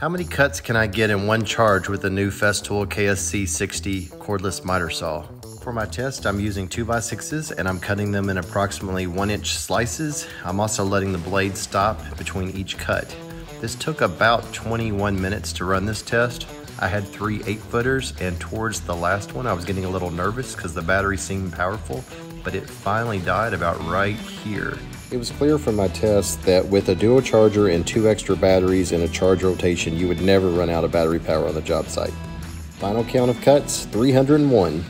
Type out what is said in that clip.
How many cuts can I get in one charge with the new Festool KSC 60 cordless miter saw? For my test, I'm using 2x6s and I'm cutting them in approximately 1 inch slices. I'm also letting the blade stop between each cut. This took about 21 minutes to run this test. I had three 8 footers and towards the last one I was getting a little nervous because the battery seemed powerful, but it finally died about right here. It was clear from my test that with a dual charger and two extra batteries and a charge rotation, you would never run out of battery power on the job site. Final count of cuts, 301.